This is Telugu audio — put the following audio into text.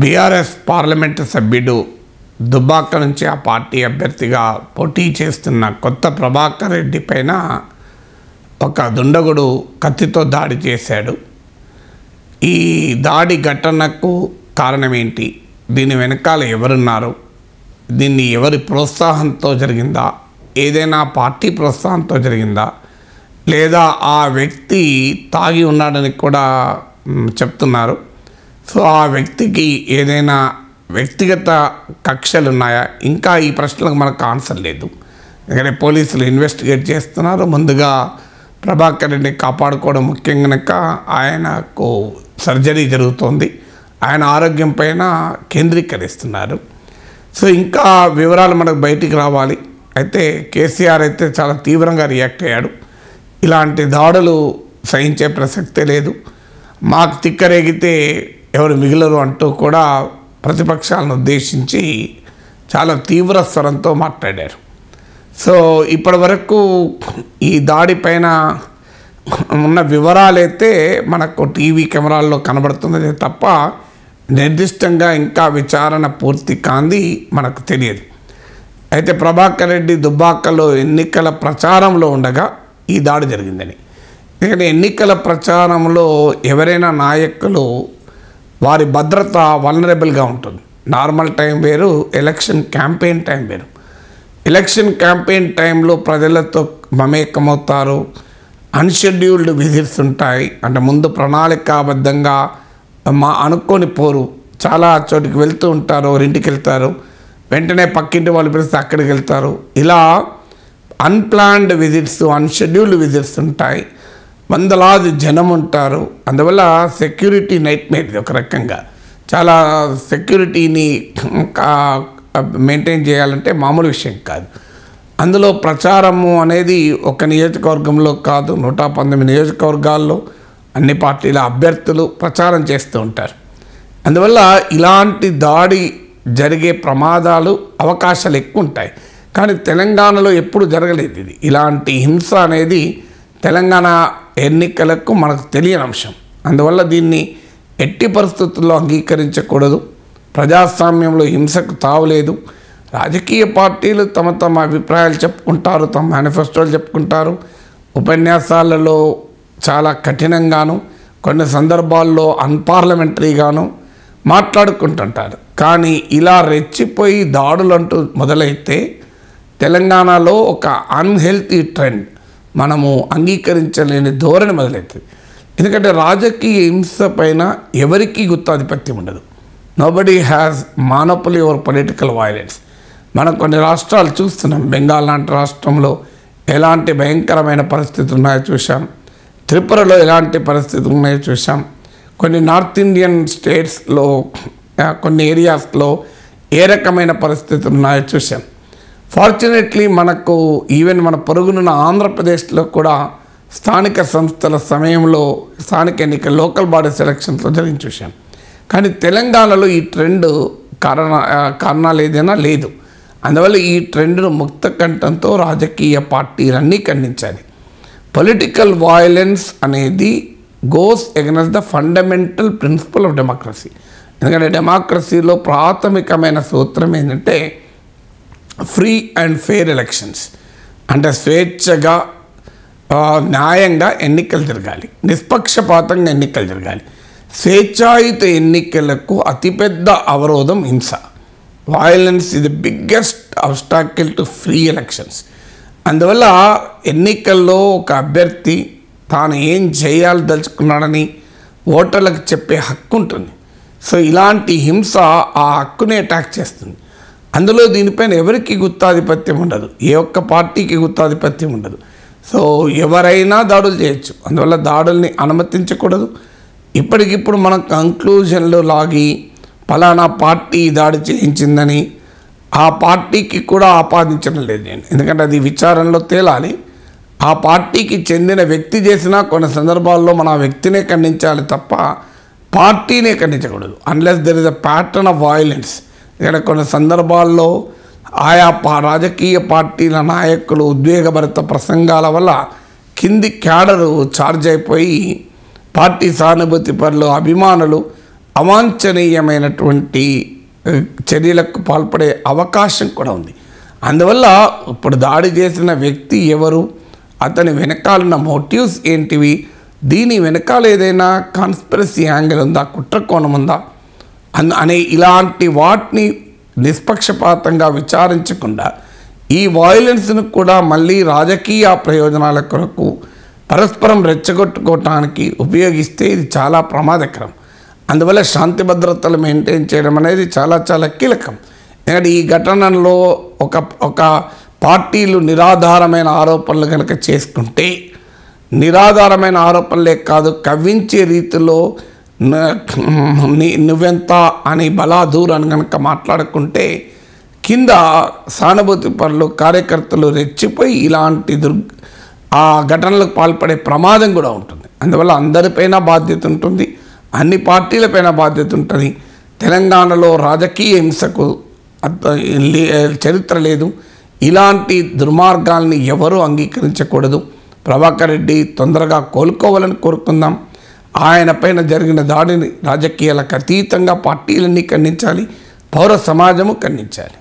బీఆర్ఎస్ పార్లమెంటు సభ్యుడు దుబ్బాక నుంచి ఆ పార్టీ అభ్యర్థిగా పోటీ చేస్తున్న కొత్త ప్రభాకర్ రెడ్డి పైన ఒక దుండగుడు కత్తితో దాడి చేశాడు. ఈ దాడి ఘటనకు కారణం ఏంటి దీని వెనకాల ఎవరున్నారు? దీన్ని ఎవరి ప్రోత్సాహంతో జరిగిందా? ఏదైనా పార్టీ ప్రోత్సాహంతో జరిగిందా? లేదా ఆ వ్యక్తి తాగి ఉన్నాడని కూడా చెప్తున్నారు. సో ఆ వ్యక్తికి ఏదైనా వ్యక్తిగత కక్షలు ఉన్నాయా ఇంకా ఈ ప్రశ్నలకు మనకు ఆన్సర్ లేదు. ఎందుకంటే పోలీసులు ఇన్వెస్టిగేట్ చేస్తున్నారు. ముందుగా ప్రభాకర్ రెడ్డిని కాపాడుకోవడం ముఖ్యం కనుక ఆయనకు సర్జరీ జరుగుతోంది. ఆయన ఆరోగ్యం పైన కేంద్రీకరిస్తున్నారు. సో ఇంకా వివరాలు మనకు బయటికి రావాలి. అయితే కేసీఆర్ అయితే చాలా తీవ్రంగా రియాక్ట్ అయ్యాడు. ఇలాంటి దాడులు సహించే ప్రసక్తే లేదు. మాకు తిక్కరేగితే ఎవరు మిగిలరు అంటూ కూడా ప్రతిపక్షాలను ఉద్దేశించి చాలా తీవ్ర స్వరంతో మాట్లాడారు. సో ఇప్పటి వరకు ఈ దాడి పైన ఉన్న వివరాలైతే మనకు టీవీ కెమెరాల్లో కనబడుతున్నదే తప్ప నిర్దిష్టంగా ఇంకా విచారణ పూర్తి కాంది మనకు తెలియదు. అయితే ప్రభాకర్ రెడ్డి దుబ్బాకలో ఎన్నికల ప్రచారంలో ఉండగా ఈ దాడి జరిగిందని. ఎందుకంటే ఎన్నికల ప్రచారంలో ఎవరైనా నాయకులు వారి భద్రత వలనరబుల్గా ఉంటుంది. నార్మల్ టైం వేరు ఎలక్షన్ క్యాంపెయిన్ టైం వేరు. ఎలక్షన్ క్యాంపెయిన్ టైంలో ప్రజలతో మమేకమవుతారు అన్షెడ్యూల్డ్ విజిట్స్ ఉంటాయి. అంటే ముందు ప్రణాళికాబద్ధంగా మా అనుకోని పోరు చాలా చోటికి వెళ్తూ ఉంటారు ఇంటికి వెళ్తారు. వెంటనే పక్కింటి వాళ్ళు పిలిస్తే అక్కడికి వెళ్తారు. ఇలా అన్ప్లాన్డ్ విజిట్స్ అన్షెడ్యూల్డ్ విజిట్స్ ఉంటాయి. వందలాది జనం ఉంటారు. అందువల్ల సెక్యూరిటీ నైట్ మేర్ ఒక రకంగా. చాలా సెక్యూరిటీని మెయింటైన్ చేయాలంటే మామూలు విషయం కాదు. అందులో ప్రచారము అనేది ఒక నియోజకవర్గంలో కాదు నూట పంతొమ్మిది నియోజకవర్గాల్లో అన్ని పార్టీల అభ్యర్థులు ప్రచారం చేస్తూ ఉంటారు. అందువల్ల ఇలాంటి దాడి జరిగే ప్రమాదాలు అవకాశాలు ఎక్కువ ఉంటాయి. కానీ తెలంగాణలో ఎప్పుడు జరగలేదు ఇది. ఇలాంటి హింస అనేది తెలంగాణ ఎన్నికలకు మనకు తెలియని అంశం. అందువల్ల దీన్ని ఎట్టి పరిస్థితుల్లో అంగీకరించకూడదు. ప్రజాస్వామ్యంలో హింసకు తావులేదు రాజకీయ పార్టీలు తమ తమ అభిప్రాయాలు చెప్పుకుంటారు తమ మేనిఫెస్టోలు చెప్పుకుంటారు. ఉపన్యాసాలలో చాలా కఠినంగాను కొన్ని సందర్భాల్లో అన్పార్లమెంటరీగాను మాట్లాడుకుంటుంటారు. కానీ ఇలా రెచ్చిపోయి దాడులు అంటూ మొదలైతే తెలంగాణలో ఒక అన్హెల్తీ ట్రెండ్ మనము అంగీకరించలేని ధోరణి మొదలవుతుంది ఎందుకంటే రాజకీయ హింస పైన ఎవరికీ గుత్తాధిపత్యం ఉండదు. Nobody has monopoly over political violence మనం కొన్ని రాష్ట్రాలు చూస్తున్నాం. బెంగాల్ లాంటి రాష్ట్రంలో ఎలాంటి భయంకరమైన పరిస్థితులు ఉన్నాయో చూసాం త్రిపురలో ఎలాంటి పరిస్థితులు ఉన్నాయో చూసాం కొన్ని నార్త్ ఇండియన్ స్టేట్స్లో కొన్ని ఏరియాస్లో ఏ రకమైన పరిస్థితులు ఉన్నాయో చూసాం ఫార్చునేట్లీ మనకు ఈవెన్ మన పొరుగునున్న ఆంధ్రప్రదేశ్లో కూడా స్థానిక సంస్థల సమయంలో స్థానిక ఎన్నిక లోకల్ బాడీ సెలక్షన్స్లో జరిగి చూశాం. కానీ తెలంగాణలో ఈ ట్రెండ్ కారణ కారణాలు ఏదైనా లేదు. అందువల్ల ఈ ట్రెండ్ను ముక్త కంఠంతో రాజకీయ పార్టీలన్నీ ఖండించాలి. పొలిటికల్ వాయిలెన్స్ అనేది goes against the fundamental principle of democracy ఎందుకంటే డెమోక్రసీలో ప్రాథమికమైన సూత్రం ఏంటంటే ఫ్రీ అండ్ ఫెయిర్ ఎలక్షన్స్. అంటే స్వేచ్ఛగా న్యాయంగా ఎన్నికలు జరగాలి. నిష్పక్షపాతంగా ఎన్నికలు జరగాలి. స్వేచ్ఛాయుత ఎన్నికలకు అతిపెద్ద అవరోధం హింస. వాయిలెన్స్ ఇది the biggest obstacle to free elections అందువల్ల ఎన్నికల్లో ఒక అభ్యర్థి తాను ఏం చేయాలి దలుచుకున్నాడని ఓటర్లకు చెప్పే హక్కు ఉంటుంది. సో ఇలాంటి హింస ఆ హక్కుని అటాక్ చేస్తుంది. అందులో దీనిపైన ఎవరికి గుత్తాధిపత్యం ఉండదు. ఏ ఒక్క పార్టీకి గుత్తాధిపత్యం ఉండదు. సో ఎవరైనా దాడులు చేయొచ్చు. అందువల్ల దాడుల్ని అనుమతించకూడదు. ఇప్పటికిప్పుడు మనం కంక్లూజన్లో లాగి ఫలానా పార్టీ దాడి చేయించిందని ఆ పార్టీకి కూడా ఆపాదించడం లేదు నేను. ఎందుకంటే అది విచారణలో తేలాలి. ఆ పార్టీకి చెందిన వ్యక్తి చేసినా కొన్ని సందర్భాల్లో మన ఆ వ్యక్తినే ఖండించాలి తప్ప పార్టీనే ఖండించకూడదు. Unless there is a pattern of violence ఇక్కడ కొన్ని సందర్భాల్లో ఆయా పా రాజకీయ పార్టీల నాయకులు ఉద్వేగభరిత ప్రసంగాల వల్ల కింది క్యాడరు ఛార్జ్ అయిపోయి పార్టీ సానుభూతి పనులు అభిమానులు అవాంఛనీయమైనటువంటి చర్యలకు పాల్పడే అవకాశం కూడా ఉంది. అందువల్ల ఇప్పుడు దాడి చేసిన వ్యక్తి ఎవరు? అతని వెనకాలన్న మోటివ్స్ ఏంటివి? దీని వెనకాల ఏదైనా కాన్స్పిరసీ యాంగిల్ ఉందా? కుట్రకోణం ఉందా? అన్ అనే ఇలాంటి వాటిని నిష్పక్షపాతంగా విచారించకుండా ఈ వాయిలెన్స్ను కూడా మళ్ళీ రాజకీయ ప్రయోజనాల కొరకు పరస్పరం రెచ్చగొట్టుకోవటానికి ఉపయోగిస్తే ఇది చాలా ప్రమాదకరం. అందువల్ల శాంతి భద్రతలు మెయింటైన్ చేయడం అనేది చాలా చాలా కీలకం. ఎందుకంటే ఈ ఘటనలో ఒక ఒక పార్టీలు నిరాధారమైన ఆరోపణలు కనుక చేసుకుంటే నిరాధారమైన ఆరోపణలే కాదు కవ్వించే రీతిలో నువ్వెంత అని బలాదూర్ అని కనుక మాట్లాడుకుంటే కింద సానుభూతి పనులు కార్యకర్తలు రెచ్చిపోయి ఇలాంటి దుర్ ఆ ఘటనలకు పాల్పడే ప్రమాదం కూడా ఉంటుంది. అందువల్ల అందరిపైన బాధ్యత ఉంటుంది అన్ని పార్టీలపైన బాధ్యత ఉంటుంది. తెలంగాణలో రాజకీయ హింసకు లే- చరిత్ర లేదు. ఇలాంటి దుర్మార్గాల్ని ఎవరూ అంగీకరించకూడదు. ప్రభాకర్ రెడ్డి తొందరగా కోలుకోవాలని కోరుకుందాం. ఆయన పైన జరిగిన దాడిని రాజకీయాలకు అతీతంగా పార్టీలన్నీ ఖండించాలి పౌర సమాజము ఖండించాలి.